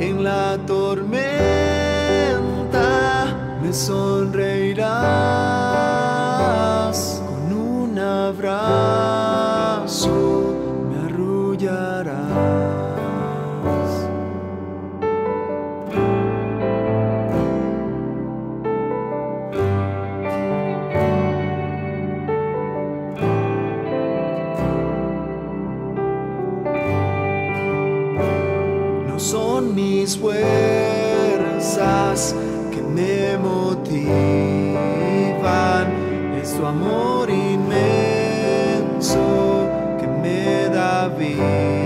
en la tormenta, me son mis fuerzas que me motivan, es tu amor inmenso que me da vida.